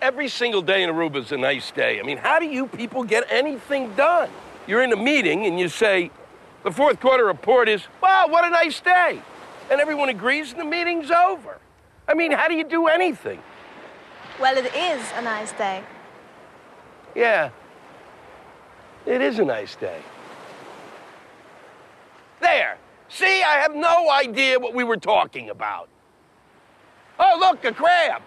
every single day in Aruba is a nice day. I mean, how do you people get anything done? You're in a meeting and you say, the fourth quarter report is, wow, what a nice day. And everyone agrees and the meeting's over. I mean, how do you do anything? Well, it is a nice day. Yeah, it is a nice day. There. See, I have no idea what we were talking about. Oh, look, a crab.